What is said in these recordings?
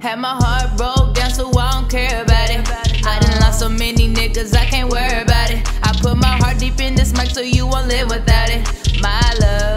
Had my heart broke down, so I don't care about it. I done lost so many niggas, I can't worry about it. I put my heart deep in this mic, so you won't live without it. My love,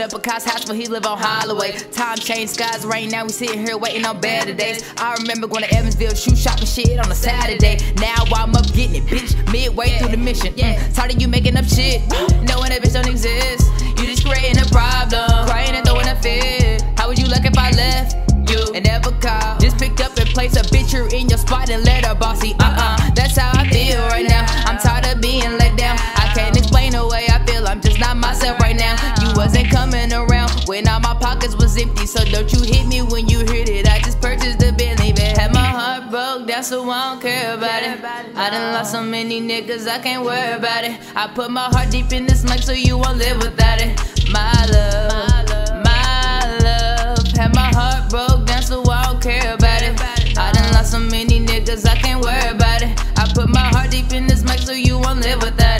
I remember posted up a Kai's house where he live on Holloway. Time changed, skies rain. Now we sitting here waiting on better days. I remember going to Evansville, shoe shopping shit on a Saturday. Now I'm up getting it, bitch. Midway through the mission. Mm, tired of you making up shit, knowing that bitch don't exist. You just creating a problem, crying and throwing a fit. How would you look if I left? You and never called. Just picked up and placed a picture in your spot and let her bossy. Uh uh, that's how I feel right now. I'm tired of being let wasn't coming around when all my pockets was empty. So don't you hit me when you hit it. I just purchased a Bentley, but had my heart broke that's why I don't care about it. I done lost so many niggas, I can't worry about it. I put my heart deep in this mic, so you won't live without it. My love, my love, had my heart broke that's why I don't care about it. I done lost so many niggas, I can't worry about it. I put my heart deep in this mic, so you won't live without it.